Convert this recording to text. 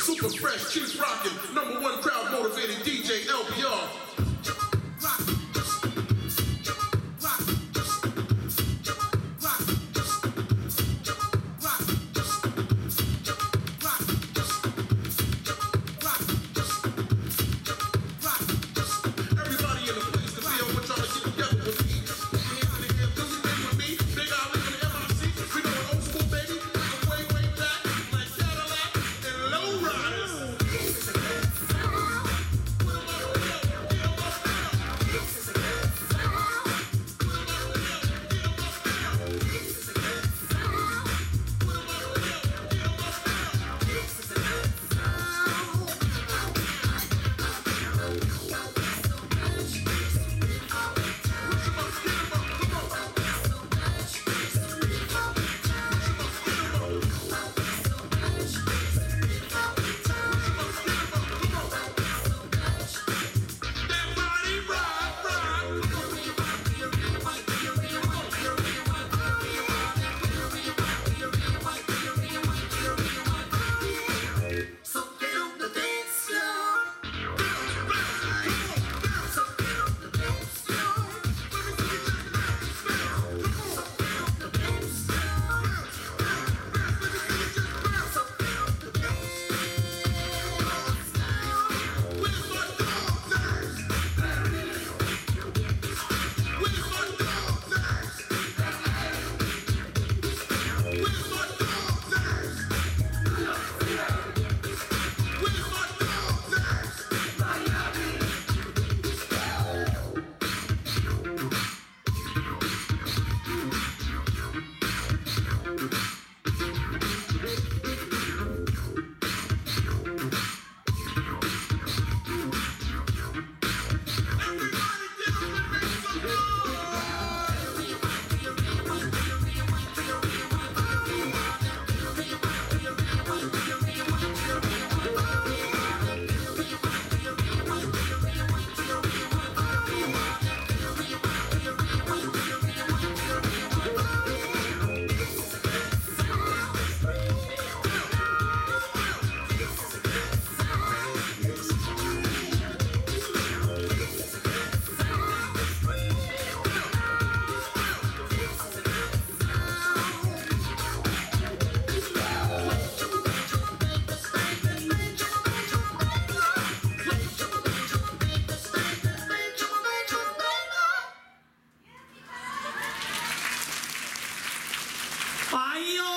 super fresh, cheese rockin', Number one crowd motivated